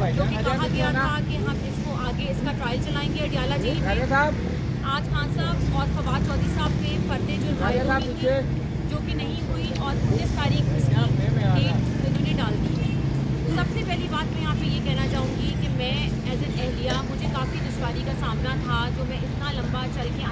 जो कि कहा गया था कि हम इसको आगे इसका ट्रायल चलाएँगे। अडियाला जेल में आज खान साहब और फवाद चौधरी साहब के फर्दे जो जो कि नहीं हुई और उन्नीस तारीख इसकी डेट इन्होंने डाल दी है। तो सबसे पहली बात मैं यहाँ पे ये कहना चाहूँगी कि मैं एज एन एहलिया मुझे काफ़ी दुशारी का सामना था जो मैं इतना लंबा चल के